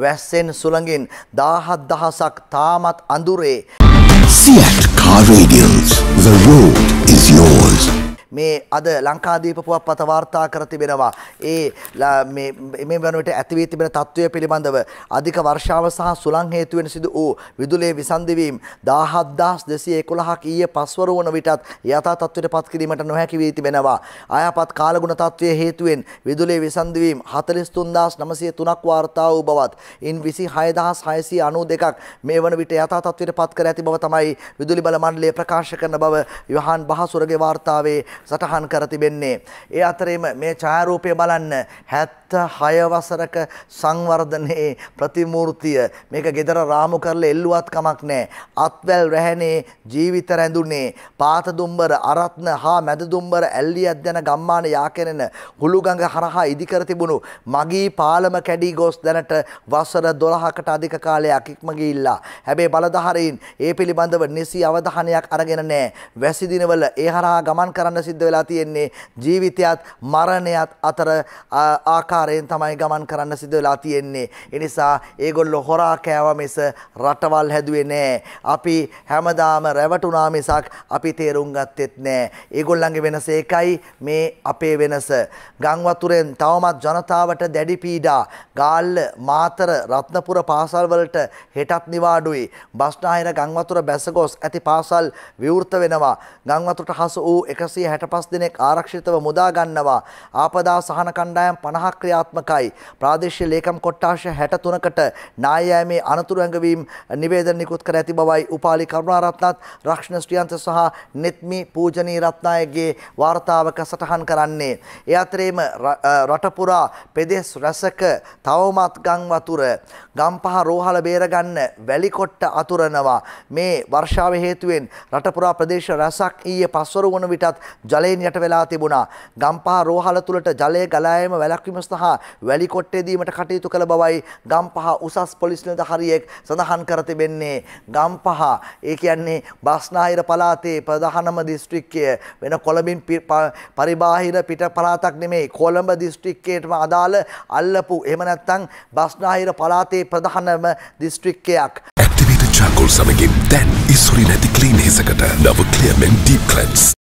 වැස්සෙන් සුළඟින් දාහත් දහසක් තාමත් අඳුරේ. Fiat Car Radials. The road is yours. මේ අද ලංකාදීප පුවත්පත වාර්තා කර තිබෙනවා. ඒ මේ වනට ඇතිවී තිබෙන තත්ත්වය පිළිබඳව අධික වර්ෂාව සහ සුළං හේතුවෙන් සිදු වූ විදුලේ විසන්දිවීම් 17211ක් ඊයේ පස්වර වන විටත් යථා තත්ත්වයට පත් කිරීමට නොහැකි වී තිබෙනවා. අයහපත් කාලගුණ තත්ත්වයේ හේතුවෙන් විදුලේ විසන්දිවීම් 43903ක් වාර්තා වූ බවත් ඉන් 26692ක් මේ වන විට යථා තත්ත්වයට පත් කර ඇති බව තමයි විදුලි බල මණ්ඩලය ප්‍රකාශ කරන බව යොහන් බහසුරගේ වාර්තාවේ සටහන් කර තිබෙන්නේ. ඒ අතරේම මේ ඡායාරූපය බලන්න 76 වසරක සංවර්ධනයේ ප්‍රතිමූර්තිය මේක gedara රාමු කරලා එල්ලුවත් කමක් නැහැ. අත්වැල් රැහැනේ ජීවිත රැඳුනේ පාත දුම්බර අරත්න හා මැද දුම්බර ඇල්ලියක් දැන ගම්මාන යාකෙනෙන හුළුගඟ හරහා ඉදිකර තිබුණු මගී පාලම කැඩී ගොස් දැනට වසර 12කට අධික කාලයක් ඉක්ම ගිහිල්ලා. හැබැයි බලධාරීන් ඒ පිළිබඳව නිසි අවධානයක් අරගෙන නැහැ. වැසි දිනවල ඒ හරහා ගමන් කරන්න සිද්ධ වෙලා තියෙන්නේ ජීවිතයත් මරණයත් අතර ආකාරයෙන් තමයි ගමන් කරන්න සිද්ධ වෙලා තියෙන්නේ. ඒ නිසා ඒගොල්ලෝ හොරා කෑව මිස රටවල් හැදුවේ නෑ. අපි හැමදාම රැවටුණා මිසක් අපි තේරුම් ගත්තෙත් නෑ. ඒගොල්ලන්ගේ වෙනස ඒකයි මේ අපේ වෙනස. ගම් වතුරෙන් තවමත් ජනතාවට දැඩි පීඩා. ගාල්ල මාතර රත්නපුර පාසල් වලට හෙටත් නිවාඩුයි. බස්නාහිර ගම් වතුර බැස ගොස් ඇති පාසල් විවෘත වෙනවා. ගම් වතුරට හසු වූ 160 65 දෙනෙක් ආරක්ෂිතව මුදා ගන්නවා. ආපදා සහන කණ්ඩායම් 50ක් ක්‍රියාත්මකයි. ප්‍රාදේශීය ලේකම් කොට්ටාශ 63කට නායෑමේ අනතුරු ඇඟවීම් නිවේදන නිකුත් කර ඇති බවයි උපාලි කරුණාරත්නත් රක්ෂණ ශ්‍රියන්ත සහ නෙත්මි පූජනී රත්නායකගේ වාර්තාවක සටහන් කරන්නේ. ඒ අතරේම රට පුරා පෙදෙස් රැසක තවමත් ගම් වතුර ගම්පහ රෝහල බේරගන්න වැලිකොට්ට අතුරනවා. මේ වර්ෂාව හේතුවෙන් රට පුරා ප්‍රදේශ රැසක් ඊයේ පස්වරු වන විටත් ජලයෙන් යට වෙලා තිබුණා. ගම්පහ රෝහල තුලට ජලය ගලා යාම වැළැක්වීම සහ වැලි කොට්ටේ දීමට කටයුතු කළ බවයි ගම්පහ උසස් පොලිස් නිලධාරියෙක් සඳහන් කර තිබෙන්නේ. ගම්පහ ඒ කියන්නේ බස්නාහිර පළාතේ ප්‍රධානම දිස්ත්‍රික්කය වෙන කොළඹින් පරිබාහිර පිට පළාතක් නෙමෙයි කොළඹ දිස්ත්‍රික්කයටම අදාළ අල්ලපු එහෙම නැත්නම් බස්නාහිර පළාතේ ප්‍රධානම දිස්ත්‍රික්කයක්. Activate charcoal සමගින් දැන් ඉසුරි නැති ක්ලීන් හිසකට නව ක්ලියර් මෙන් ඩීප් ක්ලෙන්ස්